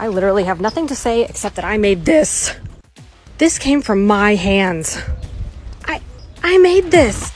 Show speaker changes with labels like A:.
A: I literally have nothing to say except that I made this. This came from my hands. I I made this.